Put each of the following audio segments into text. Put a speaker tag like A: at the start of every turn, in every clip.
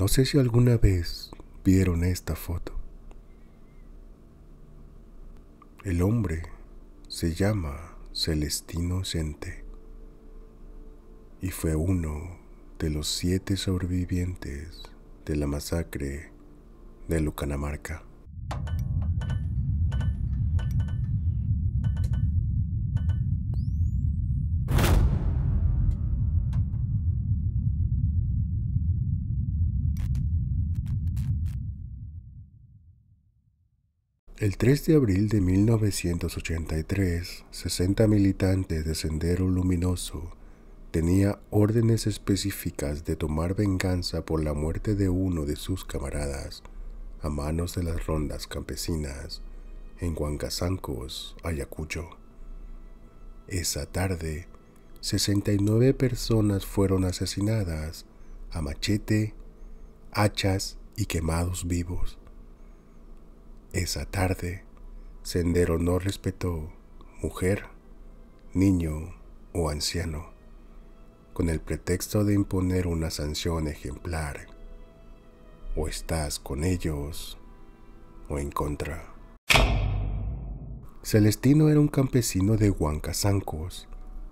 A: No sé si alguna vez vieron esta foto. El hombre se llama Celestino Sente y fue uno de los siete sobrevivientes de la masacre de Lucanamarca. El 3 de abril de 1983, 60 militantes de Sendero Luminoso tenía órdenes específicas de tomar venganza por la muerte de uno de sus camaradas a manos de las rondas campesinas en Huancazancos, Ayacucho. Esa tarde, 69 personas fueron asesinadas a machete, hachas y quemados vivos. Esa tarde, Sendero no respetó mujer, niño o anciano, con el pretexto de imponer una sanción ejemplar. O estás con ellos o en contra. Celestino era un campesino de Huancazancos.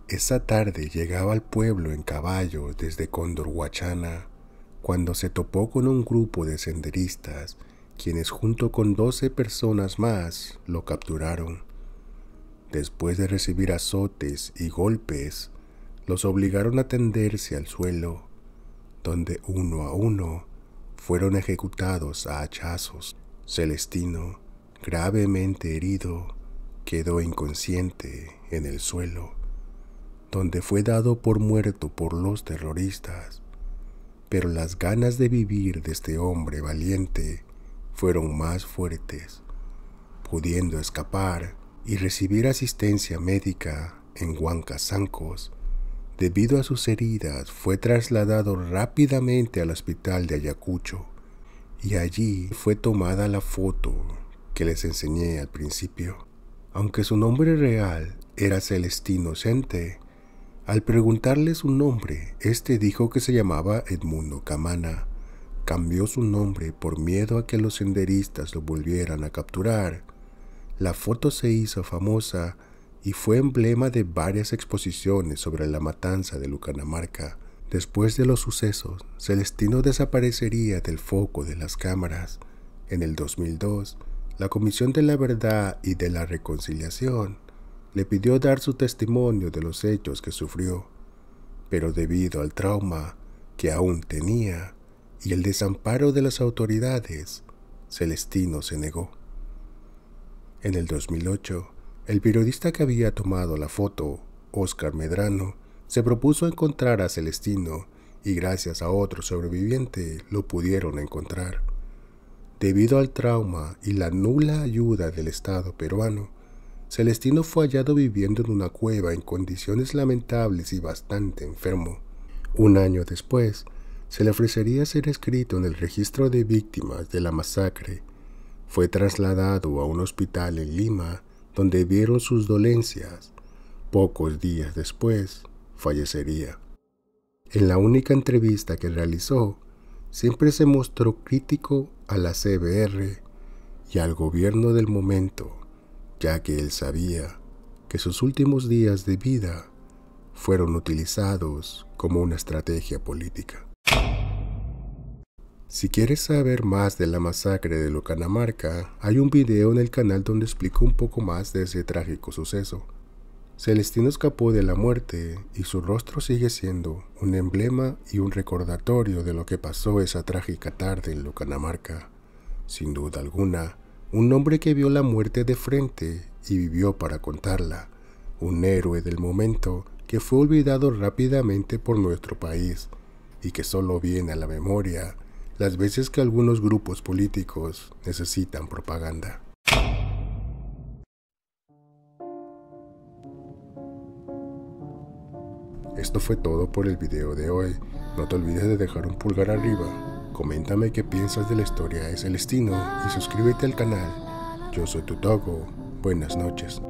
A: Esa tarde llegaba al pueblo en caballo desde Condorhuachana cuando se topó con un grupo de senderistas quienes junto con doce personas más lo capturaron. Después de recibir azotes y golpes, los obligaron a tenderse al suelo, donde uno a uno fueron ejecutados a hachazos. Celestino, gravemente herido, quedó inconsciente en el suelo, donde fue dado por muerto por los terroristas. Pero las ganas de vivir de este hombre valiente fueron más fuertes, pudiendo escapar y recibir asistencia médica en Huancazancos. Debido a sus heridas, fue trasladado rápidamente al hospital de Ayacucho y allí fue tomada la foto que les enseñé al principio. Aunque su nombre real era Celestino Sente, al preguntarle su nombre, este dijo que se llamaba Edmundo Camana cambió su nombre por miedo a que los senderistas lo volvieran a capturar. La foto se hizo famosa y fue emblema de varias exposiciones sobre la matanza de Lucanamarca. Después de los sucesos, Celestino desaparecería del foco de las cámaras. En el 2002, la Comisión de la Verdad y de la Reconciliación le pidió dar su testimonio de los hechos que sufrió, pero debido al trauma que aún tenía, y el desamparo de las autoridades, Celestino se negó. En el 2008, el periodista que había tomado la foto, Oscar Medrano, se propuso encontrar a Celestino y gracias a otro sobreviviente lo pudieron encontrar. Debido al trauma y la nula ayuda del Estado peruano, Celestino fue hallado viviendo en una cueva en condiciones lamentables y bastante enfermo. Un año después, se le ofrecería ser escrito en el registro de víctimas de la masacre. Fue trasladado a un hospital en Lima donde vieron sus dolencias. Pocos días después fallecería. En la única entrevista que realizó, siempre se mostró crítico a la CBR y al gobierno del momento, ya que él sabía que sus últimos días de vida fueron utilizados como una estrategia política. Si quieres saber más de la masacre de Lucanamarca, hay un video en el canal donde explico un poco más de ese trágico suceso. Celestino escapó de la muerte y su rostro sigue siendo un emblema y un recordatorio de lo que pasó esa trágica tarde en Lucanamarca. Sin duda alguna, un hombre que vio la muerte de frente y vivió para contarla, un héroe del momento que fue olvidado rápidamente por nuestro país y que solo viene a la memoria las veces que algunos grupos políticos necesitan propaganda. Esto fue todo por el video de hoy. No te olvides de dejar un pulgar arriba, coméntame qué piensas de la historia de Celestino y suscríbete al canal. Yo soy tu Togo. Buenas noches.